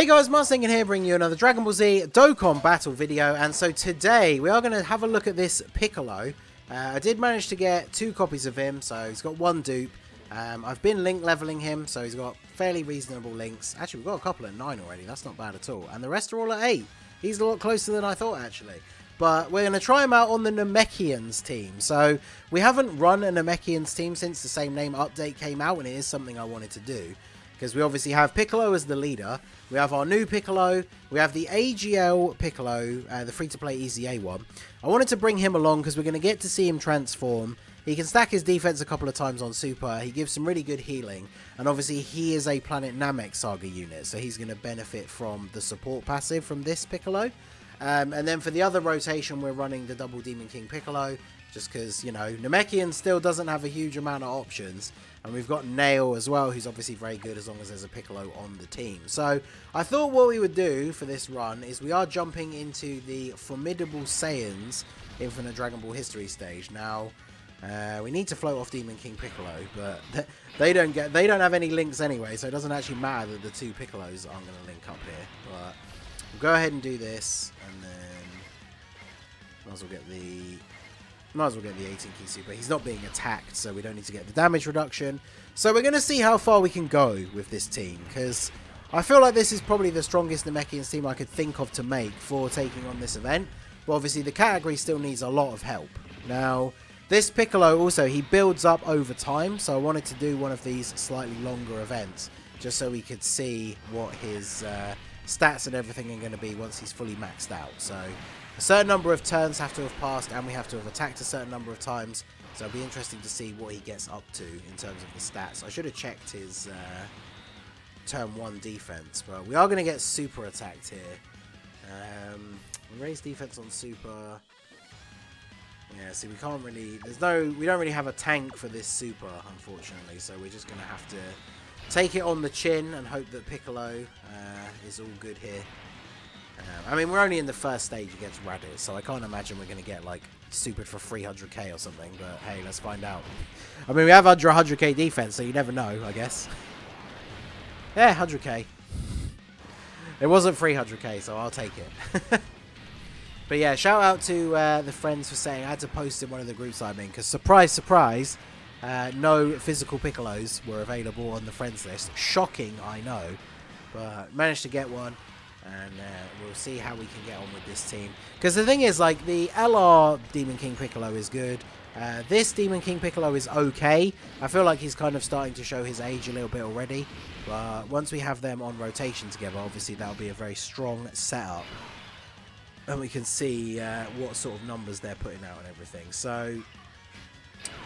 Hey guys, Masked Ningen here bringing you another Dragon Ball Z Dokkan battle video and so today we are going to have a look at this Piccolo. Uh, I did manage to get two copies of him, so he's got one dupe. Um, I've been link leveling him, so he's got fairly reasonable links. Actually, we've got a couple at 9 already, that's not bad at all. And the rest are all at 8. He's a lot closer than I thought actually. But we're going to try him out on the Namekians team. So we haven't run a Namekians team since the same name update came out and it is something I wanted to do because we obviously have Piccolo as the leader. We have our new Piccolo. We have the AGL Piccolo, uh, the free-to-play EZA one. I wanted to bring him along because we're going to get to see him transform. He can stack his defense a couple of times on Super. He gives some really good healing. And obviously he is a Planet Namek Saga unit, so he's going to benefit from the support passive from this Piccolo. Um, and then for the other rotation, we're running the Double Demon King Piccolo, just because, you know, Namekian still doesn't have a huge amount of options. And we've got Nail as well, who's obviously very good as long as there's a Piccolo on the team. So I thought what we would do for this run is we are jumping into the Formidable Saiyans Infinite Dragon Ball History stage. Now, uh, we need to float off Demon King Piccolo, but they don't get they don't have any links anyway, so it doesn't actually matter that the two Piccolos aren't going to link up here. But we'll go ahead and do this, and then might as well get the might as well get the 18 key super. He's not being attacked, so we don't need to get the damage reduction. So we're going to see how far we can go with this team, because I feel like this is probably the strongest Namekians team I could think of to make for taking on this event. But obviously the category still needs a lot of help. Now, this Piccolo also, he builds up over time, so I wanted to do one of these slightly longer events, just so we could see what his uh, stats and everything are going to be once he's fully maxed out. So a certain number of turns have to have passed and we have to have attacked a certain number of times. So it'll be interesting to see what he gets up to in terms of the stats. I should have checked his uh, turn 1 defense, but we are going to get super attacked here. Um, raise defense on super. Yeah, see, we can't really. There's no. We don't really have a tank for this super, unfortunately. So we're just gonna have to take it on the chin and hope that Piccolo uh, is all good here. Um, I mean, we're only in the first stage against Raditz, so I can't imagine we're going to get, like, stupid for 300k or something, but hey, let's find out. I mean, we have under 100k defense, so you never know, I guess. Yeah, 100k. It wasn't 300k, so I'll take it. but yeah, shout out to uh, the friends for saying I had to post in one of the groups I'm in, because surprise, surprise, uh, no physical Piccolos were available on the friends list. Shocking, I know, but managed to get one and uh, we'll see how we can get on with this team. Because the thing is, like, the LR Demon King Piccolo is good. Uh, this Demon King Piccolo is okay. I feel like he's kind of starting to show his age a little bit already. But once we have them on rotation together, obviously that'll be a very strong setup. And we can see uh, what sort of numbers they're putting out and everything. So,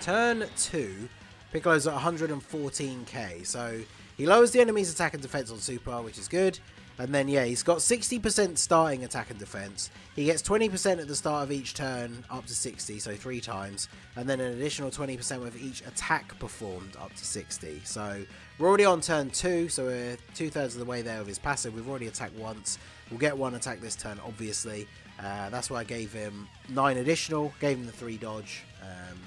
turn 2, Piccolo's at 114k. So, he lowers the enemy's attack and defense on Super, which is good. And then, yeah, he's got 60% starting attack and defense. He gets 20% at the start of each turn, up to 60, so three times. And then an additional 20% with each attack performed, up to 60. So we're already on turn two, so we're two-thirds of the way there with his passive. We've already attacked once. We'll get one attack this turn, obviously. Uh, that's why I gave him nine additional, gave him the three dodge. Um,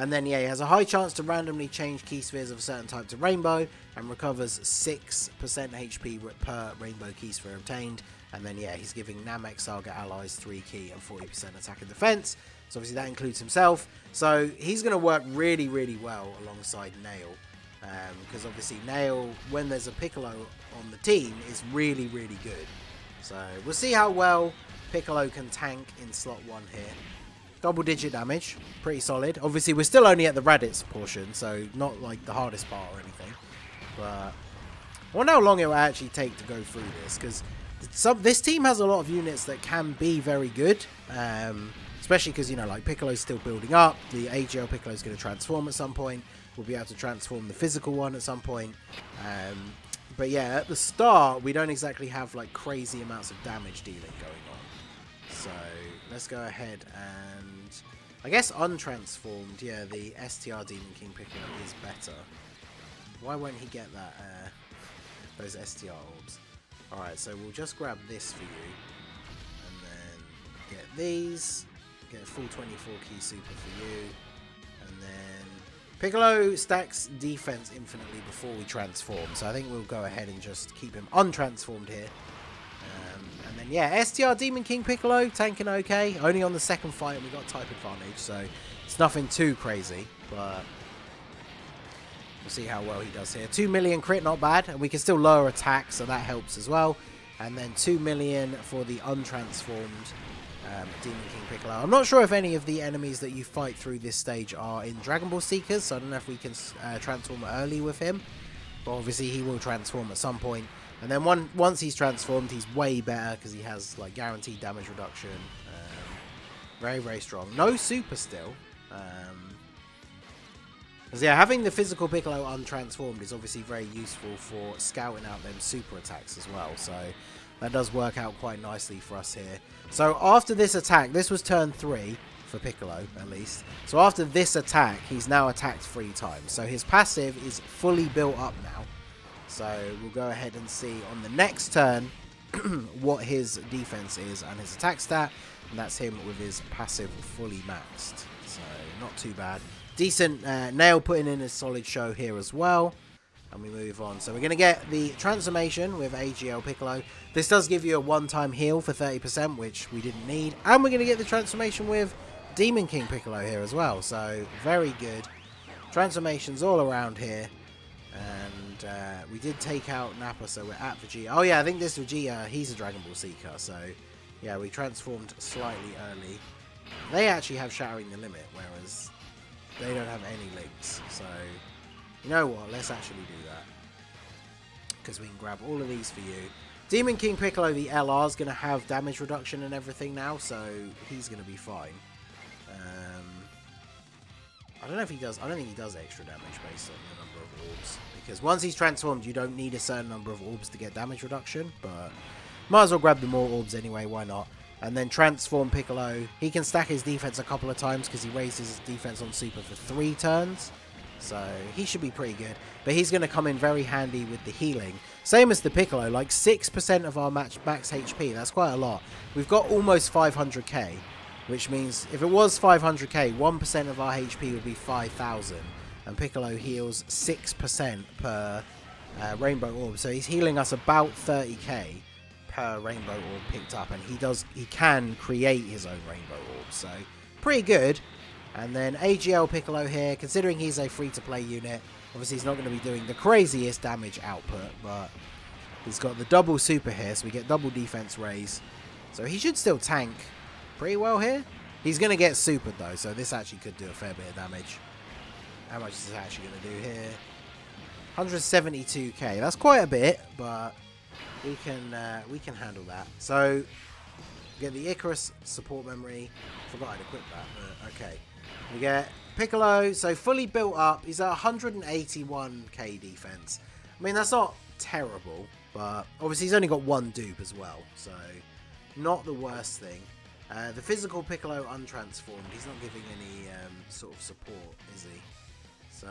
and then, yeah, he has a high chance to randomly change key spheres of a certain type to rainbow and recovers 6% HP per rainbow key sphere obtained. And then, yeah, he's giving Namek Saga allies 3 key and 40% attack and defense. So, obviously, that includes himself. So, he's going to work really, really well alongside Nail. Because, um, obviously, Nail, when there's a Piccolo on the team, is really, really good. So, we'll see how well Piccolo can tank in slot 1 here. Double digit damage, pretty solid. Obviously, we're still only at the Raditz portion, so not like the hardest part or anything. But I wonder how long it will actually take to go through this, because this team has a lot of units that can be very good. Um, especially because, you know, like Piccolo's still building up. The AGL Piccolo's going to transform at some point. We'll be able to transform the physical one at some point. Um, but yeah, at the start, we don't exactly have like crazy amounts of damage dealing going on. So let's go ahead and I guess untransformed. Yeah, the STR Demon King Piccolo is better. Why won't he get that? Uh, those STR orbs. Alright, so we'll just grab this for you. And then get these. Get a full 24 key super for you. And then Piccolo stacks defense infinitely before we transform, so I think we'll go ahead and just keep him untransformed here. Um, yeah, STR Demon King Piccolo, tanking okay. Only on the second fight we got type advantage, so it's nothing too crazy, but we'll see how well he does here. 2 million crit, not bad, and we can still lower attack, so that helps as well. And then 2 million for the untransformed um, Demon King Piccolo. I'm not sure if any of the enemies that you fight through this stage are in Dragon Ball Seekers, so I don't know if we can uh, transform early with him. But obviously he will transform at some point. And then one, once he's transformed, he's way better because he has like guaranteed damage reduction. Um, very, very strong. No super still. Um, yeah, having the physical Piccolo untransformed is obviously very useful for scouting out them super attacks as well. So that does work out quite nicely for us here. So after this attack, this was turn 3 for Piccolo at least. So after this attack, he's now attacked three times. So his passive is fully built up now. So we'll go ahead and see on the next turn what his defense is and his attack stat. And that's him with his passive fully maxed. So not too bad. Decent uh, Nail putting in a solid show here as well and we move on. So we're going to get the transformation with AGL Piccolo. This does give you a one-time heal for 30%, which we didn't need. And we're going to get the transformation with Demon King Piccolo here as well. So very good. Transformations all around here. And uh, we did take out Nappa, so we're at Vegeta. Oh yeah, I think this Vegeta, he's a Dragon Ball Seeker. So yeah, we transformed slightly early. They actually have Shattering the Limit, whereas they don't have any links. So you know what? Let's actually do that. Because we can grab all of these for you. Demon King Piccolo, the LR, is going to have damage reduction and everything now, so he's going to be fine. Um, I don't know if he does. I don't think he does extra damage based on the number of orbs. Because once he's transformed, you don't need a certain number of orbs to get damage reduction. But might as well grab the more orbs anyway. Why not? And then transform Piccolo. He can stack his defense a couple of times because he raises his defense on super for three turns. So he should be pretty good. But he's going to come in very handy with the healing. Same as the Piccolo, like 6% of our match max HP. That's quite a lot. We've got almost 500k, which means if it was 500k, 1% of our HP would be 5,000. And Piccolo heals 6% per uh, Rainbow Orb. So he's healing us about 30k per Rainbow Orb picked up. And he does, he can create his own Rainbow Orb. So pretty good. And then AGL Piccolo here, considering he's a free-to-play unit, obviously he's not going to be doing the craziest damage output, but he's got the double super here, so we get double defense raise. So he should still tank pretty well here. He's going to get supered though, so this actually could do a fair bit of damage. How much is this actually going to do here? 172k. That's quite a bit, but we can uh, we can handle that. So get the Icarus support memory. Forgot I'd equip that, but okay. We get Piccolo, so fully built up. He's at 181k defense. I mean, that's not terrible, but obviously he's only got one dupe as well, so not the worst thing. Uh, the physical Piccolo untransformed. He's not giving any um, sort of support, is he? So,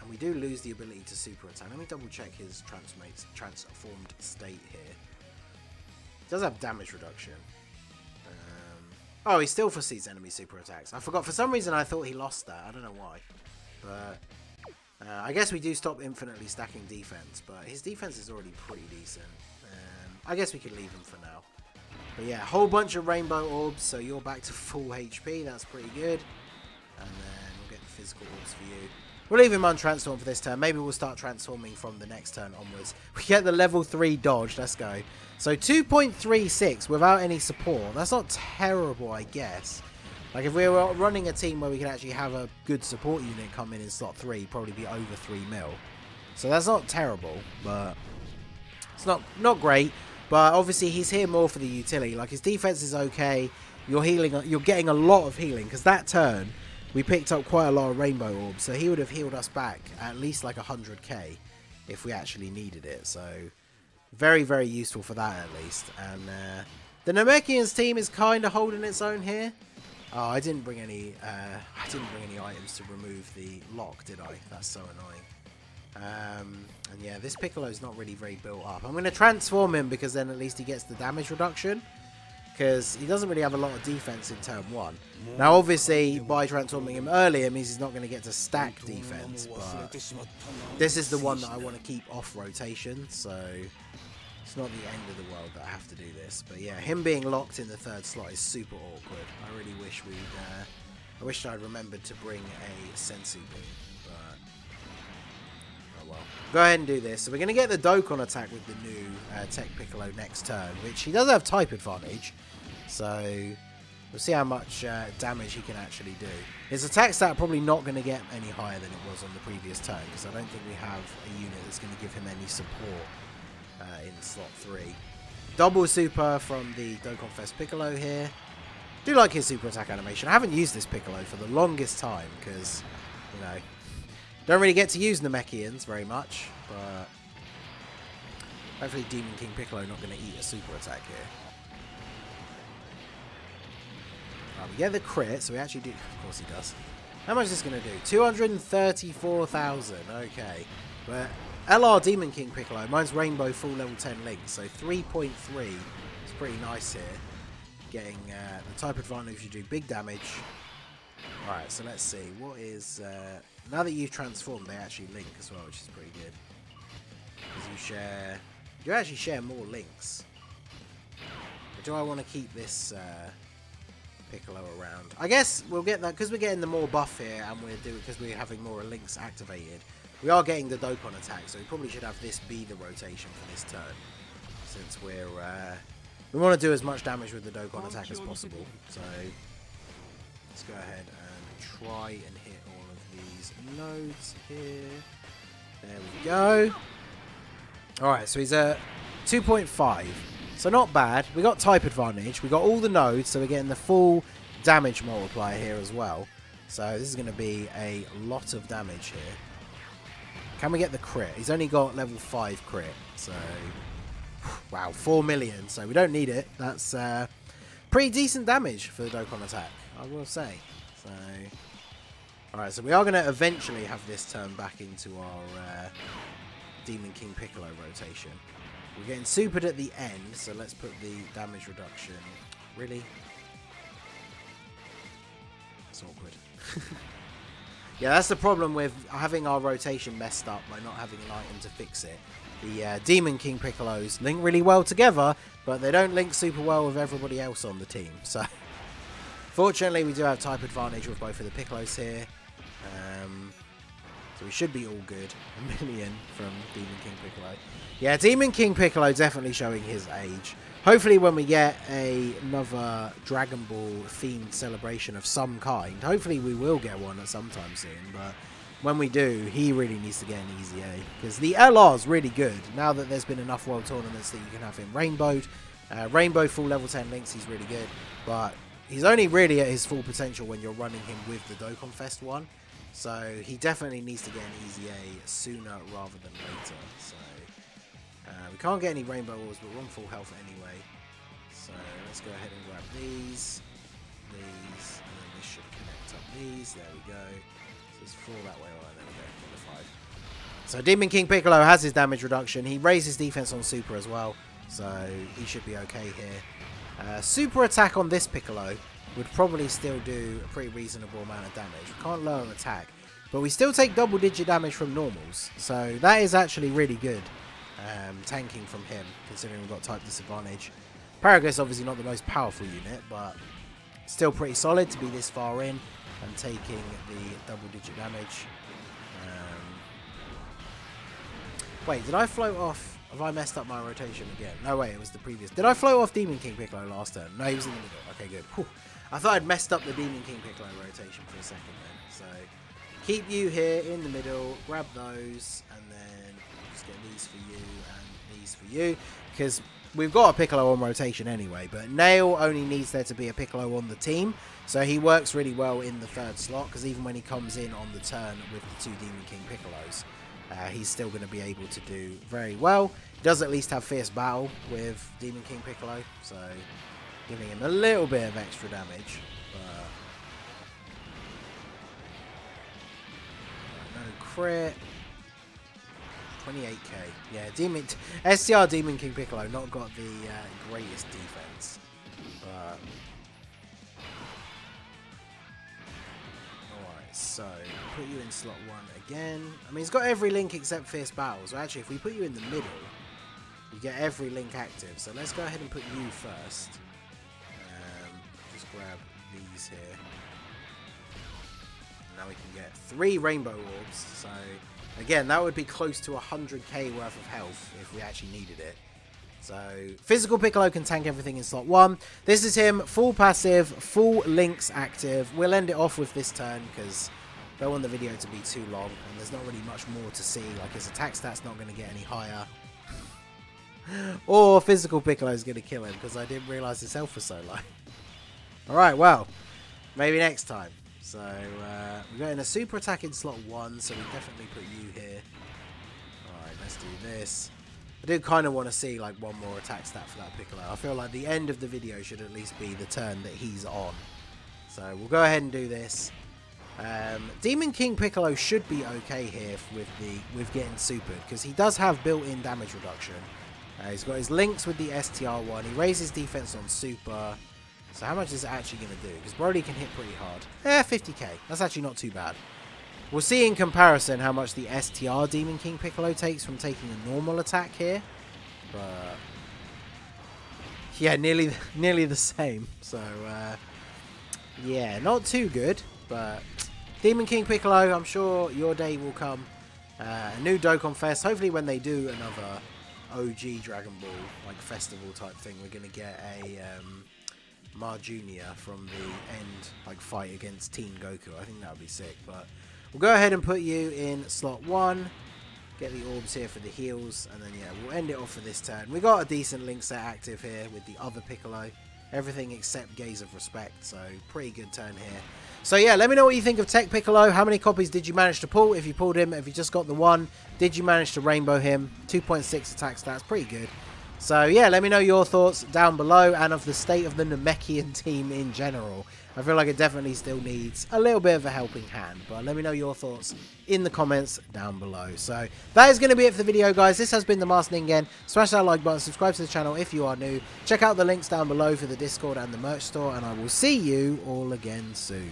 and we do lose the ability to super attack. Let me double check his transformed state here. He does have damage reduction. Oh, he still foresees enemy super attacks. I forgot. For some reason, I thought he lost that. I don't know why. But uh, I guess we do stop infinitely stacking defense. But his defense is already pretty decent. Um, I guess we could leave him for now. But yeah, a whole bunch of rainbow orbs. So you're back to full HP. That's pretty good. And then we'll get the physical orbs for you. We'll leave him untransformed for this turn. Maybe we'll start transforming from the next turn onwards. We get the level 3 dodge. Let's go. So 2.36 without any support. That's not terrible, I guess. Like if we were running a team where we could actually have a good support unit come in in slot 3, probably be over 3 mil. So that's not terrible, but it's not not great. But obviously he's here more for the utility. Like his defense is okay. You're healing. You're getting a lot of healing because that turn we picked up quite a lot of rainbow orbs, so he would have healed us back at least like 100k if we actually needed it. So very, very useful for that at least. And uh, the Namekians team is kind of holding its own here. Oh, I didn't bring any. Uh, I didn't bring any items to remove the lock, did I? That's so annoying. Um, and yeah, this Piccolo's not really very built up. I'm going to transform him because then at least he gets the damage reduction. because he doesn't really have a lot of defense in turn one. Now, obviously, by transforming him earlier means he's not going to get to stack defense, but this is the one that I want to keep off rotation, so it's not the end of the world that I have to do this. But yeah, him being locked in the third slot is super awkward. I really wish we'd... Uh, I wish I'd remembered to bring a Senzu bean. Go ahead and do this. So we're going to get the Dokkan attack with the new uh, TEQ Piccolo next turn, which he does have type advantage. So we'll see how much uh, damage he can actually do. His attack stat probably not going to get any higher than it was on the previous turn because I don't think we have a unit that's going to give him any support uh, in slot 3. Double super from the Dokkan Fest Piccolo here. Do like his super attack animation. I haven't used this Piccolo for the longest time because, you know, don't really get to use Namekians very much, but hopefully Demon King Piccolo not going to eat a super attack here. Right, we get the crit, so we actually do... Of course he does. How much is this going to do? 234,000. Okay. But LR Demon King Piccolo, mine's Rainbow full level 10 link, so 3.3 is pretty nice here. Getting uh, the type advantage, you do big damage. Alright, so let's see. What is... Uh, now that you've transformed, they actually link as well, which is pretty good. Because you share... You actually share more links. But do I want to keep this... Uh, Piccolo around. I guess we'll get that because we're getting the more buff here, and we're doing because we're having more links activated. We are getting the Dokkan attack, so we probably should have this be the rotation for this turn, since we're uh, we want to do as much damage with the Dokkan attack as possible. So let's go ahead and try and hit these nodes here. There we go. All right, so he's at 2.5. So not bad. We got type advantage. We got all the nodes, so we're getting the full damage multiplier here as well. So this is going to be a lot of damage here. Can we get the crit? He's only got level 5 crit, so... Wow, 4 million, so we don't need it. That's uh, pretty decent damage for the Dokkan attack, I will say. So... Alright, so we are going to eventually have this turn back into our uh, Demon King Piccolo rotation. We're getting supered at the end, so let's put the damage reduction. Really? It's awkward. yeah, that's the problem with having our rotation messed up by not having an item to fix it. The uh, Demon King Piccolos link really well together, but they don't link super well with everybody else on the team. So, fortunately, we do have type advantage with both of the Piccolos here. Um, so we should be all good. A million from Demon King Piccolo. Yeah, Demon King Piccolo definitely showing his age. Hopefully when we get a, another Dragon Ball themed celebration of some kind, hopefully we will get one at some time soon, but when we do, he really needs to get an EZA. Because the LR is really good, now that there's been enough World Tournaments that you can have him Rainbow. Uh, Rainbow full level 10 links, he's really good, but he's only really at his full potential when you're running him with the Dokkan Fest one. So he definitely needs to get an EZA sooner rather than later. So uh, we can't get any Rainbow Orbs, but we're on full health anyway. So let's go ahead and grab these, these, and then this should connect up these. There we go. So it's four that way. Right, there we go. five. So Demon King Piccolo has his damage reduction. He raises defense on Super as well. So he should be okay here. Uh, super attack on this Piccolo would probably still do a pretty reasonable amount of damage. We can't lower attack, but we still take double digit damage from normals. So that is actually really good um, tanking from him, considering we've got type disadvantage. Paragus obviously not the most powerful unit, but still pretty solid to be this far in and taking the double digit damage. Um, wait, did I float off? Have I messed up my rotation again? No way, it was the previous. Did I float off Demon King Piccolo last turn? No, he was in the middle. Okay, good. Whew. I thought I'd messed up the Demon King Piccolo rotation for a second then. So keep you here in the middle, grab those, and then just get these for you and these for you. Because we've got a Piccolo on rotation anyway, but Nail only needs there to be a Piccolo on the team. So he works really well in the third slot, because even when he comes in on the turn with the two Demon King Piccolos, uh, he's still going to be able to do very well. He does at least have Fierce Battle with Demon King Piccolo, so giving him a little bit of extra damage. But no crit. 28k. Yeah, Demon STR Demon King Piccolo not got the uh, greatest defense. But... Alright, so put you in slot 1 again. I mean, he's got every link except Fierce Battles. So actually, if we put you in the middle, you get every link active. So let's go ahead and put you first. Grab these here. Now we can get three rainbow orbs. So again, that would be close to 100k worth of health if we actually needed it. So physical Piccolo can tank everything in slot one. This is him, full passive, full links active. We'll end it off with this turn because I don't want the video to be too long and there's not really much more to see. Like his attack stat's not going to get any higher. or physical Piccolo is going to kill him because I didn't realise his health was so low. Alright, well, maybe next time. So uh, we're getting a super attack in slot 1, so we definitely put you here. Alright, let's do this. I do kind of want to see like one more attack stat for that Piccolo. I feel like the end of the video should at least be the turn that he's on. So we'll go ahead and do this. Um, Demon King Piccolo should be okay here with the with getting supered because he does have built-in damage reduction. Uh, he's got his links with the STR one. He raises defense on super. So how much is it actually going to do? Because Broly can hit pretty hard. Eh, 50k. That's actually not too bad. We'll see in comparison how much the STR Demon King Piccolo takes from taking a normal attack here. But yeah, nearly nearly the same. So uh, yeah, not too good. But Demon King Piccolo, I'm sure your day will come. Uh, a new Dokkan Fest. Hopefully when they do another OG Dragon Ball like festival type thing, we're gonna get a um, Majunior from the end like fight against Team Goku. I think that would be sick. But we'll go ahead and put you in slot one. Get the orbs here for the heals, and then yeah, we'll end it off for this turn. We got a decent link set active here with the other Piccolo. Everything except Gaze of Respect, so pretty good turn here. So yeah, let me know what you think of TEQ Piccolo. How many copies did you manage to pull? If you pulled him, if you just got the one, did you manage to rainbow him? 2.6 attack stats, pretty good. So yeah, let me know your thoughts down below and of the state of the Namekian team in general. I feel like it definitely still needs a little bit of a helping hand, but let me know your thoughts in the comments down below. So that is going to be it for the video, guys. This has been the Masked Ningen. Smash that like button, subscribe to the channel if you are new. Check out the links down below for the Discord and the merch store, and I will see you all again soon.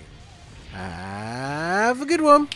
Have a good one.